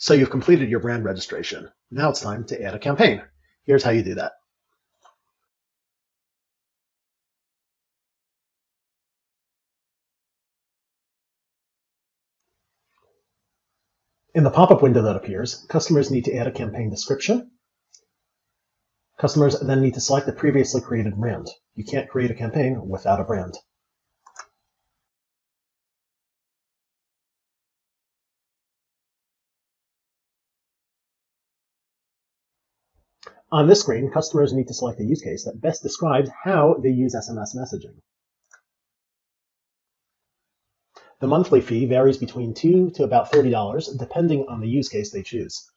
So you've completed your brand registration. Now it's time to add a campaign. Here's how you do that. In the pop-up window that appears, customers need to add a campaign description. Customers then need to select the previously created brand. You can't create a campaign without a brand. On this screen, customers need to select a use case that best describes how they use SMS messaging. The monthly fee varies between 2 to about $30, depending on the use case they choose.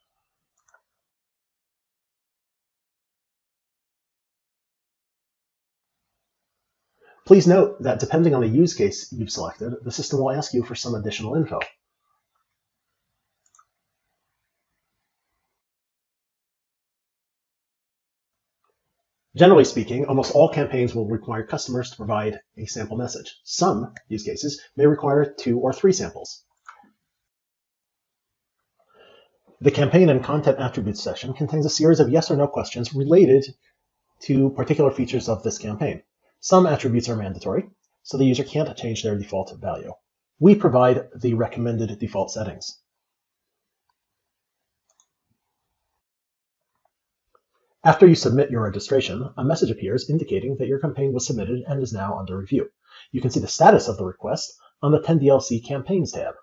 Please note that depending on the use case you've selected, the system will ask you for some additional info. Generally speaking, almost all campaigns will require customers to provide a sample message. Some use cases may require two or three samples. The campaign and content attributes section contains a series of yes or no questions related to particular features of this campaign. Some attributes are mandatory, so the user can't change their default value. We provide the recommended default settings. After you submit your registration, a message appears indicating that your campaign was submitted and is now under review. You can see the status of the request on the 10DLC Campaigns tab.